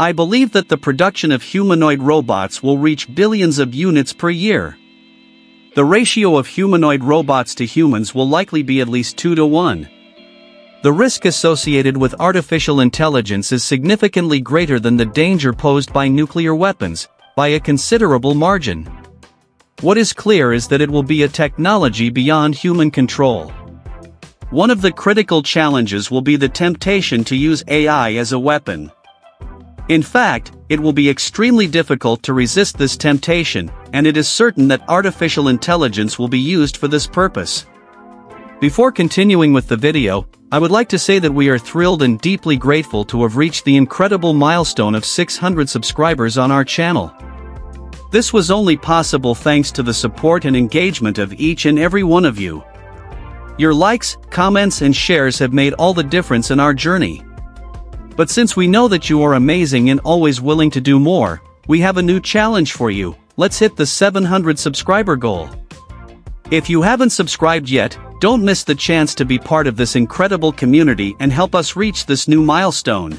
I believe that the production of humanoid robots will reach billions of units per year. The ratio of humanoid robots to humans will likely be at least 2 to 1. The risk associated with artificial intelligence is significantly greater than the danger posed by nuclear weapons, by a considerable margin. What is clear is that it will be a technology beyond human control. One of the critical challenges will be the temptation to use AI as a weapon. In fact, it will be extremely difficult to resist this temptation, and it is certain that artificial intelligence will be used for this purpose. Before continuing with the video, I would like to say that we are thrilled and deeply grateful to have reached the incredible milestone of 600 subscribers on our channel. This was only possible thanks to the support and engagement of each and every one of you. Your likes, comments and shares have made all the difference in our journey. But since we know that you are amazing and always willing to do more, we have a new challenge for you, let's hit the 700 subscriber goal. If you haven't subscribed yet, don't miss the chance to be part of this incredible community and help us reach this new milestone.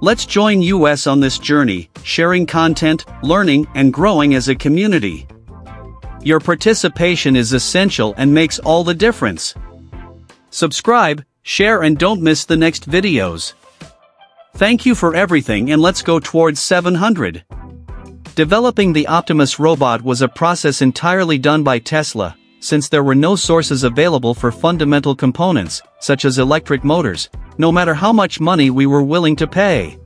Let's join US on this journey, sharing content, learning, and growing as a community. Your participation is essential and makes all the difference. Subscribe, share and don't miss the next videos. Thank you for everything and let's go towards 700. Developing the Optimus robot was a process entirely done by Tesla, since there were no sources available for fundamental components, such as electric motors, no matter how much money we were willing to pay.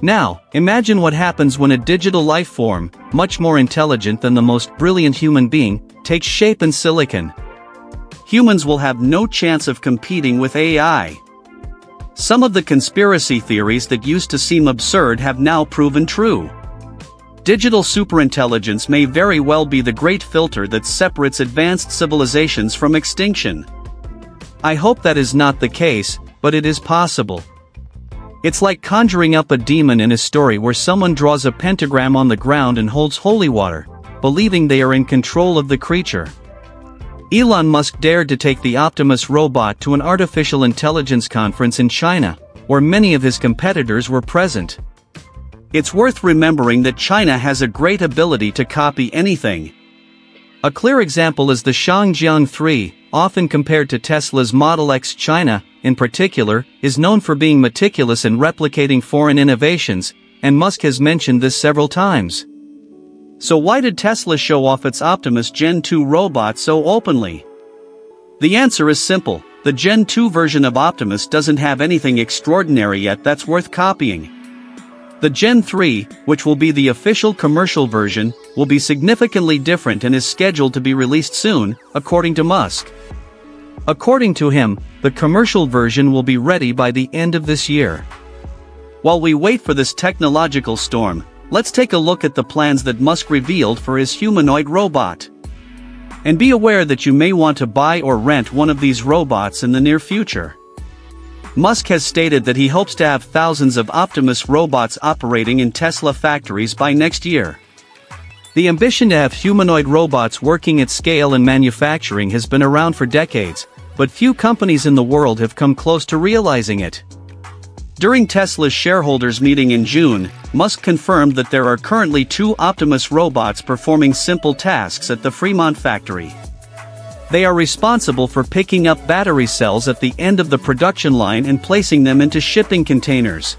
Now, imagine what happens when a digital life form, much more intelligent than the most brilliant human being, takes shape in silicon. Humans will have no chance of competing with AI. Some of the conspiracy theories that used to seem absurd have now proven true. Digital superintelligence may very well be the great filter that separates advanced civilizations from extinction. I hope that is not the case, but it is possible. It's like conjuring up a demon in a story where someone draws a pentagram on the ground and holds holy water, believing they are in control of the creature. Elon Musk dared to take the Optimus robot to an artificial intelligence conference in China, where many of his competitors were present. It's worth remembering that China has a great ability to copy anything. A clear example is the Changjiang 3, often compared to Tesla's Model X China, in particular, is known for being meticulous in replicating foreign innovations, and Musk has mentioned this several times. So why did Tesla show off its Optimus Gen 2 robot so openly? The answer is simple, the Gen 2 version of Optimus doesn't have anything extraordinary yet that's worth copying. The Gen 3, which will be the official commercial version, will be significantly different and is scheduled to be released soon, according to Musk. According to him, the commercial version will be ready by the end of this year. While we wait for this technological storm, let's take a look at the plans that Musk revealed for his humanoid robot. And be aware that you may want to buy or rent one of these robots in the near future. Musk has stated that he hopes to have thousands of Optimus robots operating in Tesla factories by next year. The ambition to have humanoid robots working at scale in manufacturing has been around for decades, but few companies in the world have come close to realizing it. During Tesla's shareholders meeting in June, Musk confirmed that there are currently two Optimus robots performing simple tasks at the Fremont factory. They are responsible for picking up battery cells at the end of the production line and placing them into shipping containers.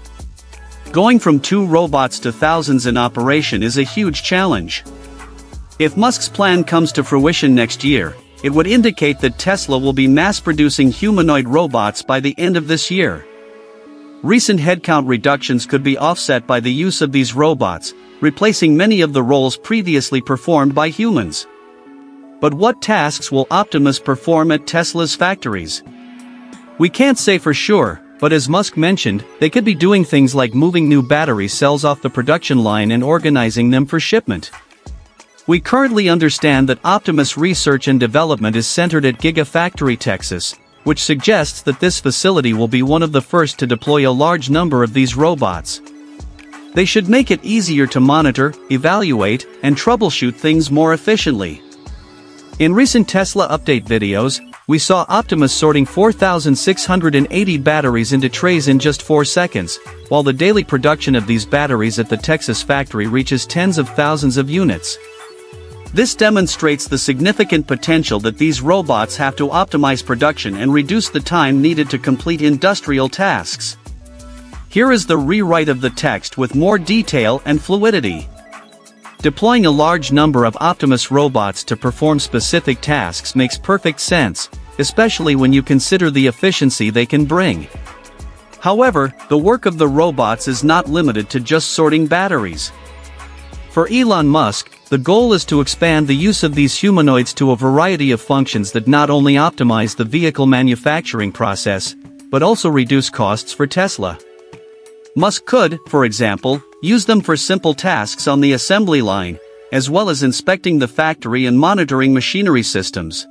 Going from two robots to thousands in operation is a huge challenge. If Musk's plan comes to fruition next year, it would indicate that Tesla will be mass-producing humanoid robots by the end of this year. Recent headcount reductions could be offset by the use of these robots, replacing many of the roles previously performed by humans. But what tasks will Optimus perform at Tesla's factories? We can't say for sure, but as Musk mentioned, they could be doing things like moving new battery cells off the production line and organizing them for shipment. We currently understand that Optimus research and development is centered at Gigafactory Texas, which suggests that this facility will be one of the first to deploy a large number of these robots. They should make it easier to monitor, evaluate, and troubleshoot things more efficiently. In recent Tesla update videos, we saw Optimus sorting 4,680 batteries into trays in just 4 seconds, while the daily production of these batteries at the Texas factory reaches tens of thousands of units. This demonstrates the significant potential that these robots have to optimize production and reduce the time needed to complete industrial tasks. Here is the rewrite of the text with more detail and fluidity. Deploying a large number of Optimus robots to perform specific tasks makes perfect sense, especially when you consider the efficiency they can bring. However, the work of the robots is not limited to just sorting batteries. For Elon Musk, the goal is to expand the use of these humanoids to a variety of functions that not only optimize the vehicle manufacturing process, but also reduce costs for Tesla. Musk could, for example, use them for simple tasks on the assembly line, as well as inspecting the factory and monitoring machinery systems.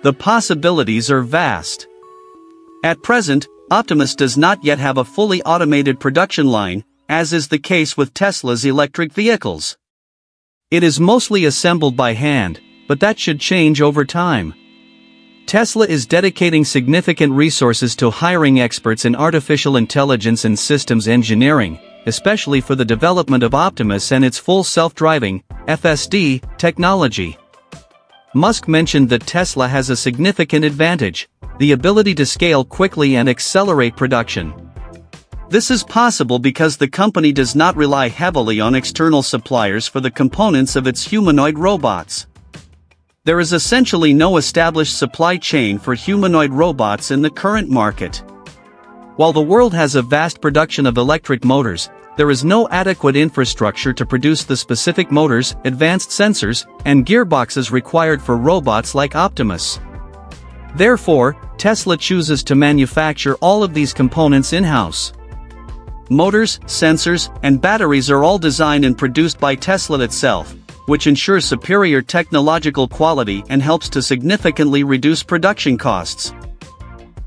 The possibilities are vast. At present, Optimus does not yet have a fully automated production line, as is the case with Tesla's electric vehicles. It is mostly assembled by hand, but that should change over time. Tesla is dedicating significant resources to hiring experts in artificial intelligence and systems engineering, especially for the development of Optimus and its full self-driving, FSD, technology. Musk mentioned that Tesla has a significant advantage, the ability to scale quickly and accelerate production. This is possible because the company does not rely heavily on external suppliers for the components of its humanoid robots. There is essentially no established supply chain for humanoid robots in the current market. While the world has a vast production of electric motors, there is no adequate infrastructure to produce the specific motors, advanced sensors, and gearboxes required for robots like Optimus. Therefore, Tesla chooses to manufacture all of these components in-house. Motors, sensors, and batteries are all designed and produced by Tesla itself, which ensures superior technological quality and helps to significantly reduce production costs.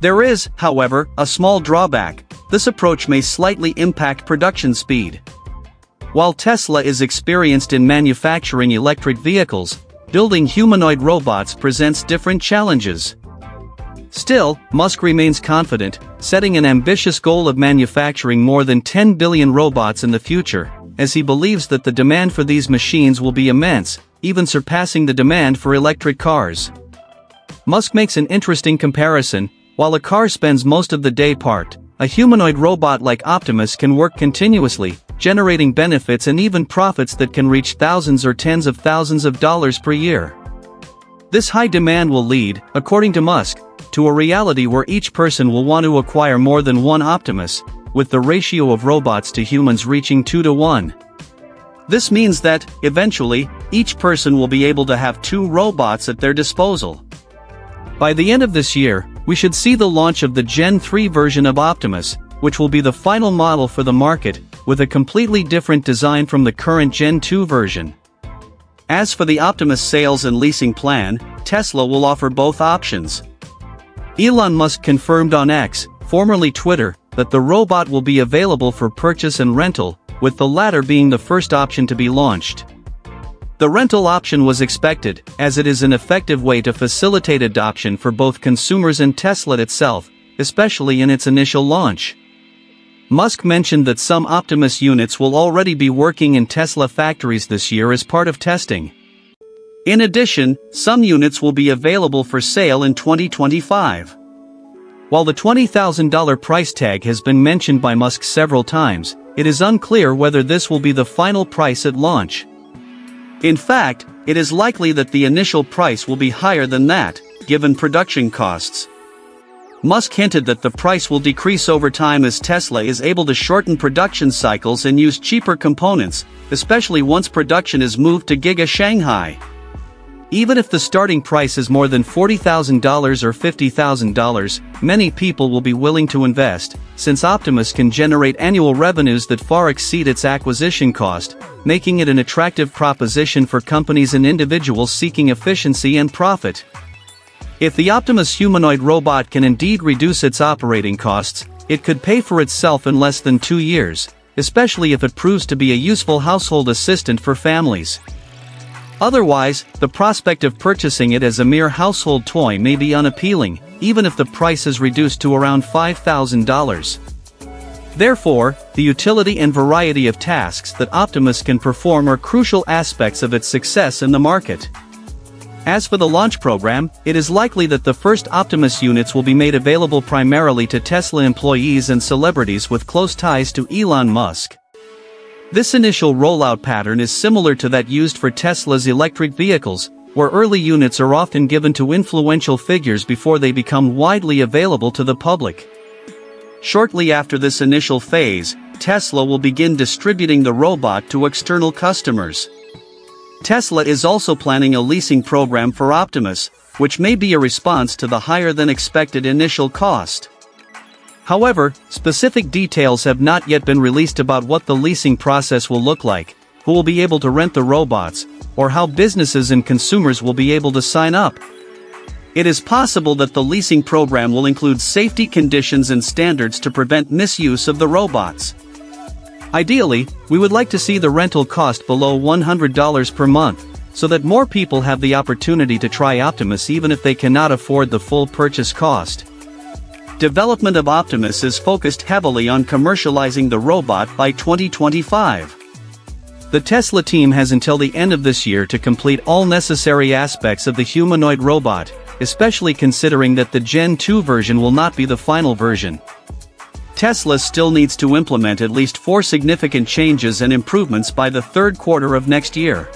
There is, however, a small drawback, this approach may slightly impact production speed. While Tesla is experienced in manufacturing electric vehicles, building humanoid robots presents different challenges. Still, Musk remains confident, setting an ambitious goal of manufacturing more than 10 billion robots in the future, as he believes that the demand for these machines will be immense, even surpassing the demand for electric cars. Musk makes an interesting comparison, while a car spends most of the day parked, a humanoid robot like Optimus can work continuously, generating benefits and even profits that can reach thousands or tens of thousands of dollars per year. This high demand will lead, according to Musk, to a reality where each person will want to acquire more than one Optimus, with the ratio of robots to humans reaching 2 to 1. This means that, eventually, each person will be able to have two robots at their disposal. By the end of this year, we should see the launch of the Gen 3 version of Optimus, which will be the final model for the market, with a completely different design from the current Gen 2 version. As for the Optimus sales and leasing plan, Tesla will offer both options. Elon Musk confirmed on X, formerly Twitter, that the robot will be available for purchase and rental, with the latter being the first option to be launched. The rental option was expected, as it is an effective way to facilitate adoption for both consumers and Tesla itself, especially in its initial launch. Musk mentioned that some Optimus units will already be working in Tesla factories this year as part of testing. In addition, some units will be available for sale in 2025. While the $20,000 price tag has been mentioned by Musk several times, it is unclear whether this will be the final price at launch. In fact, it is likely that the initial price will be higher than that, given production costs. Musk hinted that the price will decrease over time as Tesla is able to shorten production cycles and use cheaper components, especially once production is moved to Giga Shanghai. Even if the starting price is more than $40,000 or $50,000, many people will be willing to invest, since Optimus can generate annual revenues that far exceed its acquisition cost, making it an attractive proposition for companies and individuals seeking efficiency and profit. If the Optimus humanoid robot can indeed reduce its operating costs, it could pay for itself in less than two years, especially if it proves to be a useful household assistant for families. Otherwise, the prospect of purchasing it as a mere household toy may be unappealing, even if the price is reduced to around $5,000. Therefore, the utility and variety of tasks that Optimus can perform are crucial aspects of its success in the market. As for the launch program, it is likely that the first Optimus units will be made available primarily to Tesla employees and celebrities with close ties to Elon Musk. This initial rollout pattern is similar to that used for Tesla's electric vehicles, where early units are often given to influential figures before they become widely available to the public. Shortly after this initial phase, Tesla will begin distributing the robot to external customers. Tesla is also planning a leasing program for Optimus, which may be a response to the higher than expected initial cost. However, specific details have not yet been released about what the leasing process will look like, who will be able to rent the robots, or how businesses and consumers will be able to sign up. It is possible that the leasing program will include safety conditions and standards to prevent misuse of the robots. Ideally, we would like to see the rental cost below $100 per month, so that more people have the opportunity to try Optimus even if they cannot afford the full purchase cost. Development of Optimus is focused heavily on commercializing the robot by 2025. The Tesla team has until the end of this year to complete all necessary aspects of the humanoid robot, especially considering that the Gen 2 version will not be the final version. Tesla still needs to implement at least four significant changes and improvements by the third quarter of next year.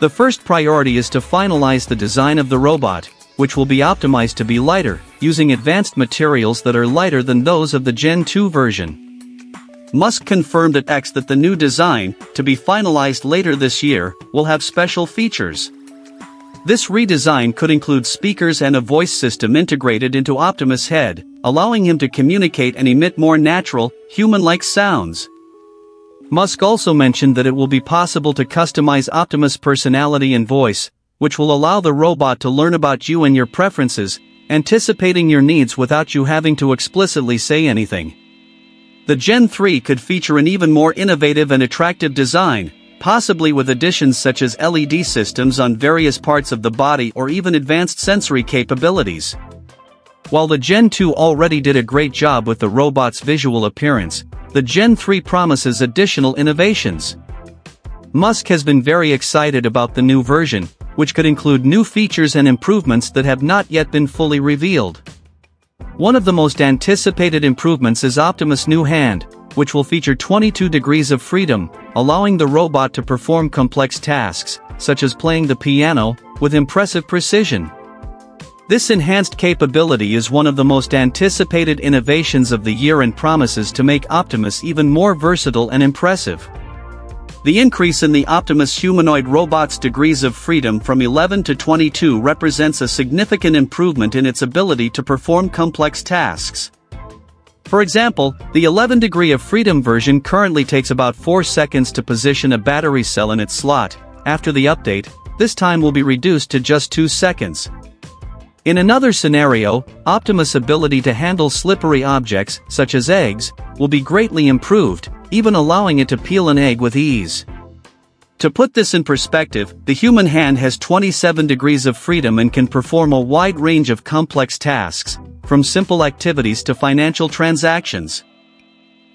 The first priority is to finalize the design of the robot, which will be optimized to be lighter, using advanced materials that are lighter than those of the Gen 2 version. Musk confirmed at X that the new design, to be finalized later this year, will have special features. This redesign could include speakers and a voice system integrated into Optimus' head, allowing him to communicate and emit more natural, human-like sounds. Musk also mentioned that it will be possible to customize Optimus' personality and voice, which will allow the robot to learn about you and your preferences, anticipating your needs without you having to explicitly say anything. The Gen 3 could feature an even more innovative and attractive design, possibly with additions such as LED systems on various parts of the body or even advanced sensory capabilities. While the Gen 2 already did a great job with the robot's visual appearance, the Gen 3 promises additional innovations. Musk has been very excited about the new version, which could include new features and improvements that have not yet been fully revealed. One of the most anticipated improvements is Optimus' new hand, which will feature 22 degrees of freedom, allowing the robot to perform complex tasks, such as playing the piano, with impressive precision. This enhanced capability is one of the most anticipated innovations of the year and promises to make Optimus even more versatile and impressive. The increase in the Optimus humanoid robot's degrees of freedom from 11 to 22 represents a significant improvement in its ability to perform complex tasks. For example, the 11 degree of freedom version currently takes about 4 seconds to position a battery cell in its slot. After the update, this time will be reduced to just 2 seconds. In another scenario, Optimus' ability to handle slippery objects, such as eggs, will be greatly improved, even allowing it to peel an egg with ease. To put this in perspective, the human hand has 27 degrees of freedom and can perform a wide range of complex tasks, from simple activities to financial transactions.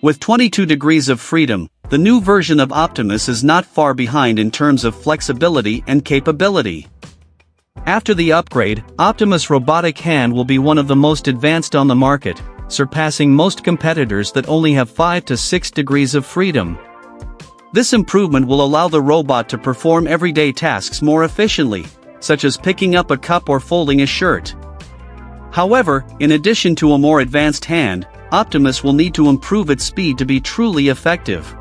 With 22 degrees of freedom, the new version of Optimus is not far behind in terms of flexibility and capability. After the upgrade, Optimus robotic hand will be one of the most advanced on the market, surpassing most competitors that only have 5 to 6 degrees of freedom. This improvement will allow the robot to perform everyday tasks more efficiently, such as picking up a cup or folding a shirt. However, in addition to a more advanced hand, Optimus will need to improve its speed to be truly effective.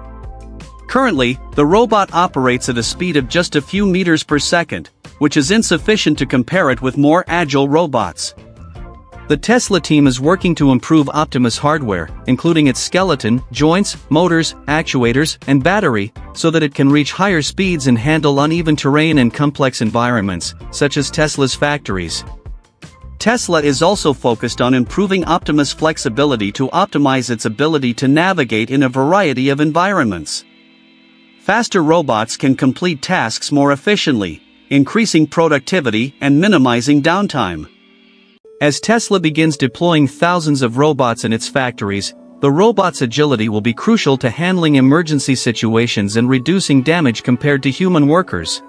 Currently, the robot operates at a speed of just a few meters per second, which is insufficient to compare it with more agile robots. The Tesla team is working to improve Optimus hardware, including its skeleton, joints, motors, actuators, and battery, so that it can reach higher speeds and handle uneven terrain and complex environments, such as Tesla's factories. Tesla is also focused on improving Optimus' flexibility to optimize its ability to navigate in a variety of environments. faster robots can complete tasks more efficiently, increasing productivity and minimizing downtime. As Tesla begins deploying thousands of robots in its factories, the robot's agility will be crucial to handling emergency situations and reducing damage compared to human workers.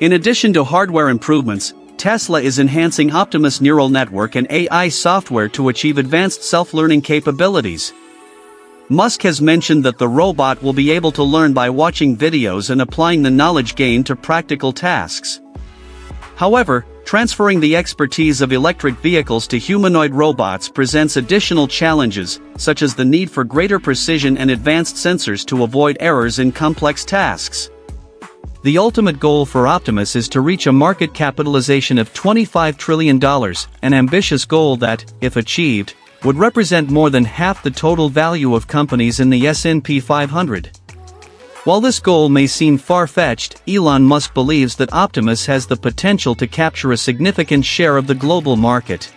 In addition to hardware improvements, Tesla is enhancing Optimus neural network and AI software to achieve advanced self-learning capabilities. Musk has mentioned that the robot will be able to learn by watching videos and applying the knowledge gained to practical tasks. However, transferring the expertise of electric vehicles to humanoid robots presents additional challenges, such as the need for greater precision and advanced sensors to avoid errors in complex tasks. The ultimate goal for Optimus is to reach a market capitalization of $25 trillion, an ambitious goal that, if achieved, would represent more than half the total value of companies in the S&P 500. While this goal may seem far-fetched, Elon Musk believes that Optimus has the potential to capture a significant share of the global market.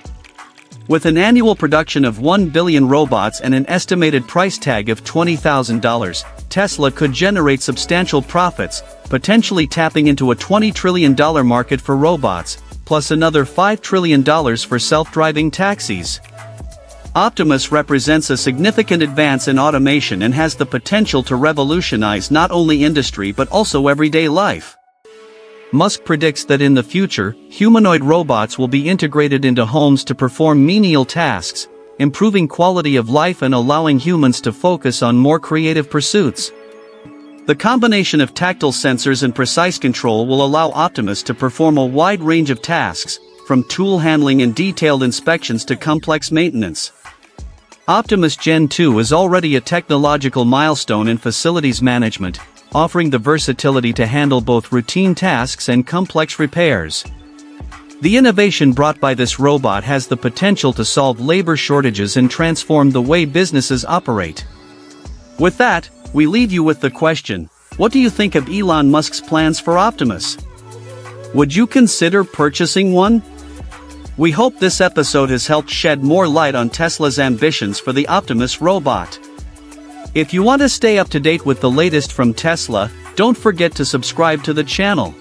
With an annual production of 1 billion robots and an estimated price tag of $20,000, Tesla could generate substantial profits, potentially tapping into a $20 trillion market for robots, plus another $5 trillion for self-driving taxis. Optimus represents a significant advance in automation and has the potential to revolutionize not only industry but also everyday life. Musk predicts that in the future, humanoid robots will be integrated into homes to perform menial tasks, improving quality of life and allowing humans to focus on more creative pursuits. The combination of tactile sensors and precise control will allow Optimus to perform a wide range of tasks, from tool handling and detailed inspections to complex maintenance. Optimus Gen 2 is already a technological milestone in facilities management, offering the versatility to handle both routine tasks and complex repairs. The innovation brought by this robot has the potential to solve labor shortages and transform the way businesses operate. With that, we leave you with the question, what do you think of Elon Musk's plans for Optimus? Would you consider purchasing one? We hope this episode has helped shed more light on Tesla's ambitions for the Optimus robot. If you want to stay up to date with the latest from Tesla, don't forget to subscribe to the channel.